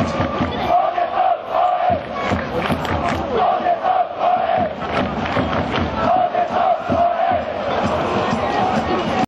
Johnson.